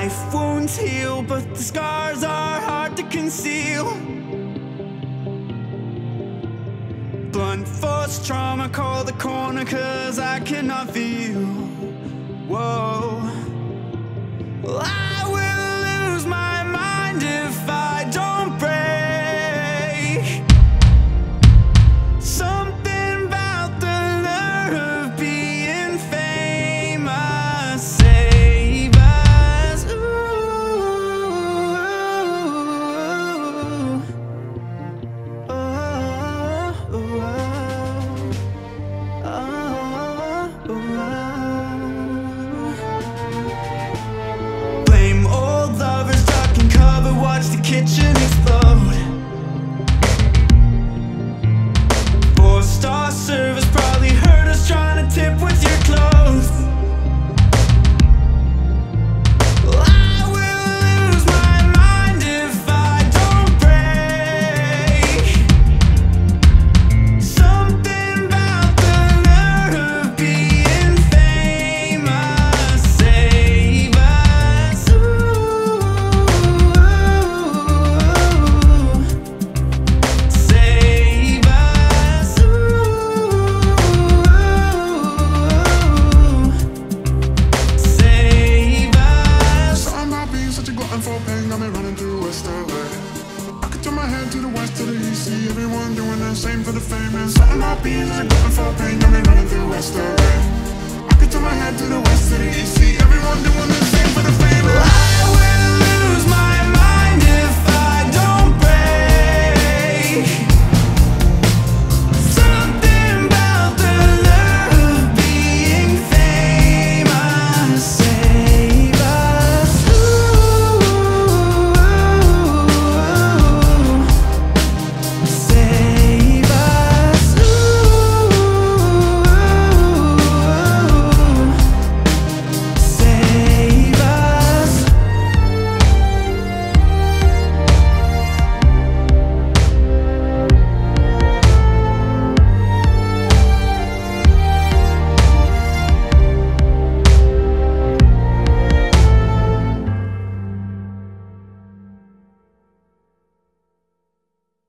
Knife wounds heal, but the scars are hard to conceal. Blunt force trauma, call the corner, cause I cannot feel. Whoa. kitchen explodes. to the west, to the east. See everyone doing the same for the fame. And something about being like good for pain.